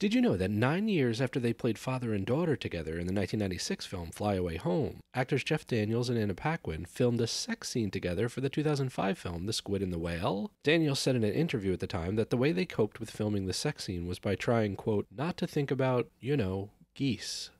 Did you know that nine years after they played father and daughter together in the 1996 film Fly Away Home, actors Jeff Daniels and Anna Paquin filmed a sex scene together for the 2005 film The Squid and the Whale? Daniels said in an interview at the time that the way they coped with filming the sex scene was by trying, quote, not to think about, you know, geese.